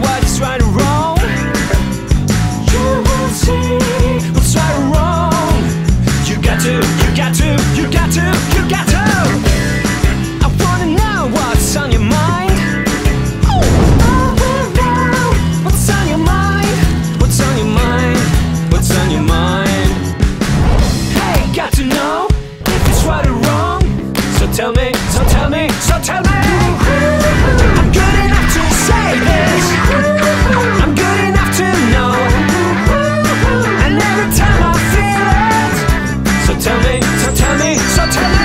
what's right and wrong. You will see what's right wrong. You got to, you got to. shall tell you.